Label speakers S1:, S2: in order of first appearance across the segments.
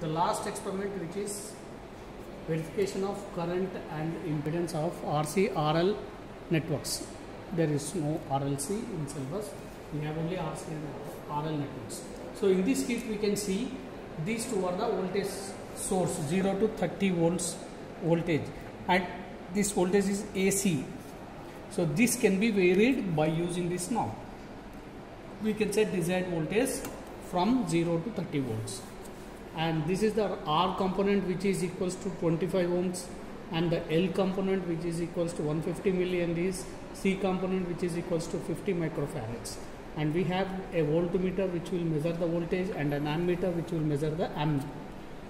S1: the last experiment which is verification of current and impedance of RC RL networks. There is no RLC in syllabus. We have only RC and RL networks. So in this case we can see these two are the voltage source 0 to 30 volts voltage and this voltage is AC. So this can be varied by using this knob. We can set desired voltage from 0 to 30 volts and this is the R component which is equals to 25 ohms. And the L component which is equals to 150 milliamps, C component which is equals to 50 microfarads. And we have a voltmeter which will measure the voltage and an ammeter which will measure the amp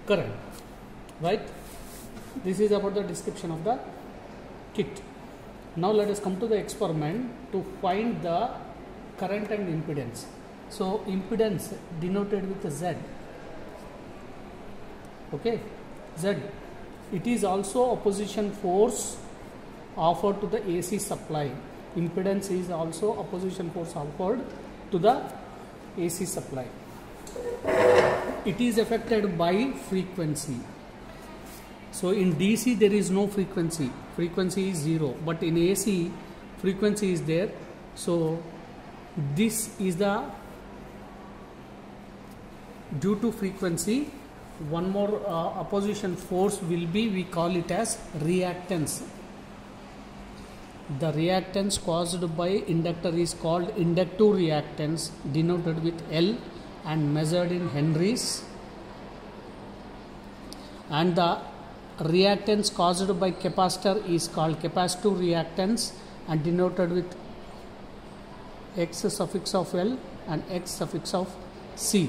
S1: current. Right? This is about the description of the kit. Now let us come to the experiment to find the current and impedance. So impedance denoted with z okay z. It is also opposition force offered to the AC supply. Impedance is also opposition force offered to the AC supply. It is affected by frequency. So in DC there is no frequency. Frequency is zero. But in AC frequency is there. So this is the due to frequency one more uh, opposition force will be we call it as reactance the reactance caused by inductor is called inductive reactance denoted with L and measured in henries and the reactance caused by capacitor is called capacitive reactance and denoted with x suffix of L and x suffix of C.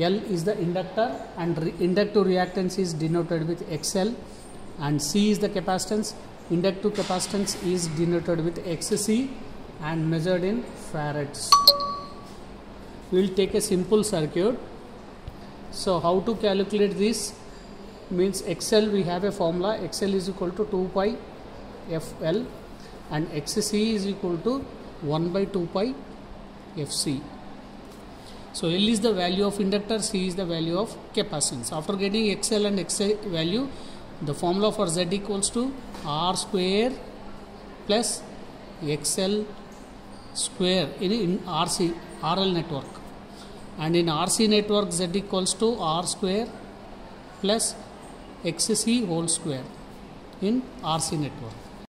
S1: L is the inductor and re inductive reactance is denoted with XL and C is the capacitance. Inductive capacitance is denoted with XC and measured in farads. We will take a simple circuit. So how to calculate this means XL we have a formula XL is equal to 2 pi FL and XC is equal to 1 by 2 pi FC. So L is the value of inductor, C is the value of capacitance. After getting XL and XC value, the formula for Z equals to R square plus XL square in, in RC, RL network. And in RC network, Z equals to R square plus XC whole square in RC network.